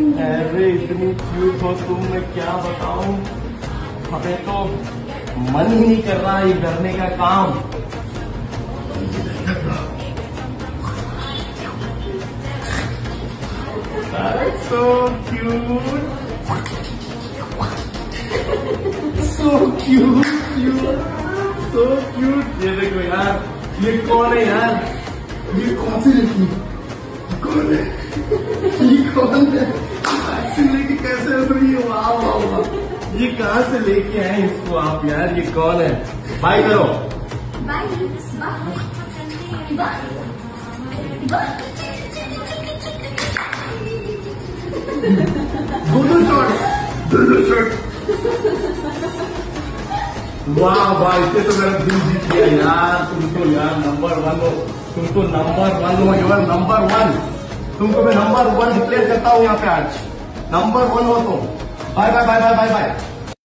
अरे इतनी क्यूट हो तुम, मैं क्या बताऊँ? हमें तो मन ही नहीं कर रहा ये करने का काम। so cute so cute cute so cute ये देखो यार, ये कौन है यार? ये कौन सी लड़की? कौन है? ये कौन है? ये कहाँ से लेके आए इसको आप यार? ये कौन है। बाय करो। वाह वाह इसे तो मेरा दिल जीत गया यार। तुम तो यार नंबर वन हो। तुम तो नंबर वन हो यार नंबर वन तुमको मैं नंबर वन डिक्लेयर करता हूँ यहाँ पे आज। नंबर वन हो तुम। Bye bye bye bye bye bye.